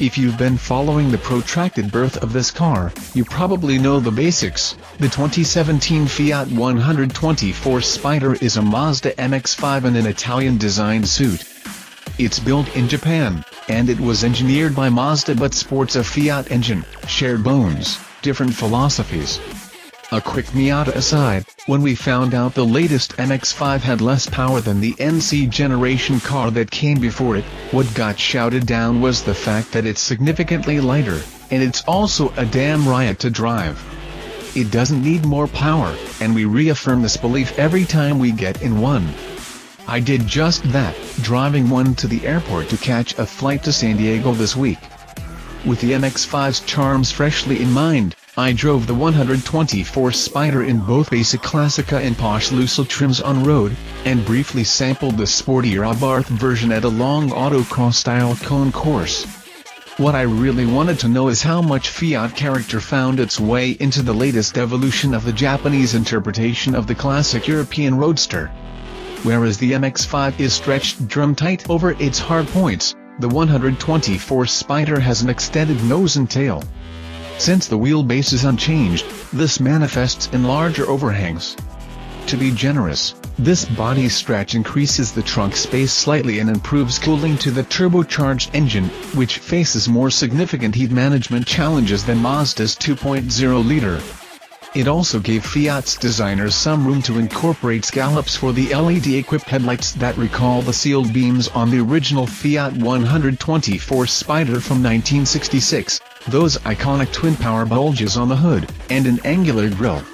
If you've been following the protracted birth of this car, you probably know the basics. The 2017 Fiat 124 Spider is a Mazda MX-5 in an Italian-designed suit. It's built in Japan, and it was engineered by Mazda but sports a Fiat engine, shared bones, different philosophies, a quick Miata aside, when we found out the latest MX-5 had less power than the NC generation car that came before it, what got shouted down was the fact that it's significantly lighter, and it's also a damn riot to drive. It doesn't need more power, and we reaffirm this belief every time we get in one. I did just that, driving one to the airport to catch a flight to San Diego this week. With the MX-5's charms freshly in mind, I drove the 124 Spider in both basic Classica and Posh Lusso trims on road, and briefly sampled the sportier Abarth version at a long autocross-style cone course. What I really wanted to know is how much Fiat character found its way into the latest evolution of the Japanese interpretation of the classic European roadster. Whereas the MX-5 is stretched drum-tight over its hard points, the 124 Spider has an extended nose and tail. Since the wheelbase is unchanged, this manifests in larger overhangs. To be generous, this body stretch increases the trunk space slightly and improves cooling to the turbocharged engine, which faces more significant heat management challenges than Mazda's 2.0-liter. It also gave Fiat's designers some room to incorporate scallops for the LED-equipped headlights that recall the sealed beams on the original Fiat 124 Spider from 1966 those iconic twin-power bulges on the hood, and an angular grille.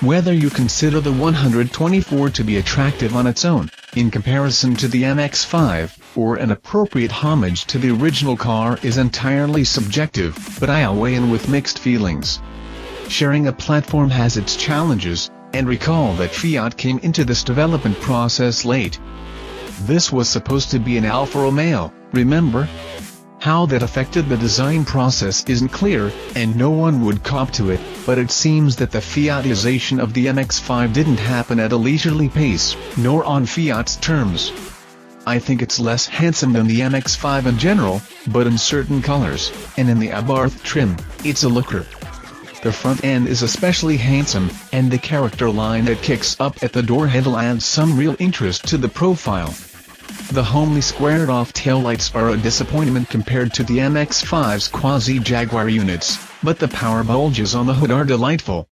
Whether you consider the 124 to be attractive on its own, in comparison to the MX-5, or an appropriate homage to the original car is entirely subjective, but I'll weigh in with mixed feelings. Sharing a platform has its challenges, and recall that Fiat came into this development process late. This was supposed to be an Alfa Romeo, remember? How that affected the design process isn't clear, and no one would cop to it, but it seems that the Fiatization of the MX-5 didn't happen at a leisurely pace, nor on Fiat's terms. I think it's less handsome than the MX-5 in general, but in certain colors, and in the Abarth trim, it's a looker. The front end is especially handsome, and the character line that kicks up at the door handle adds some real interest to the profile. The homely squared-off taillights are a disappointment compared to the MX-5's quasi-Jaguar units, but the power bulges on the hood are delightful.